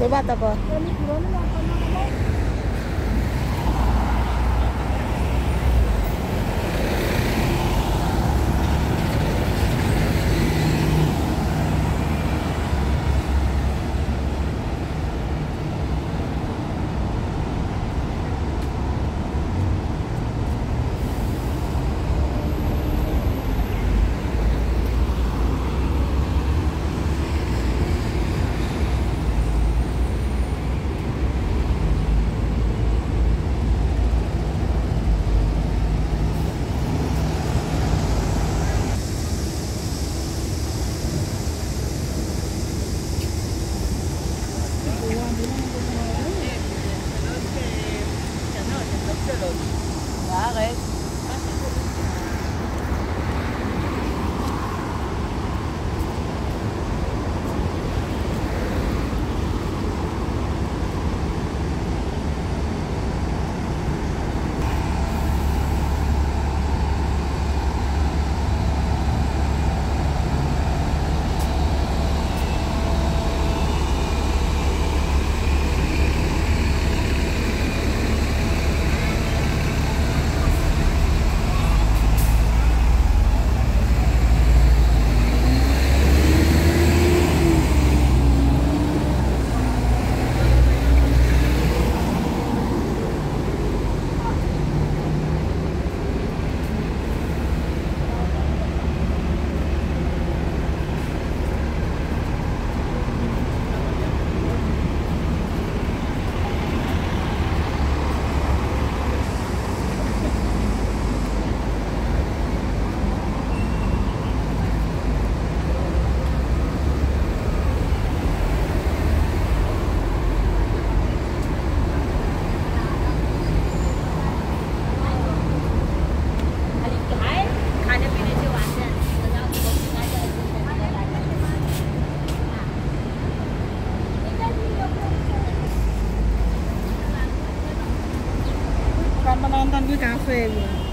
走吧，大哥。Penonton.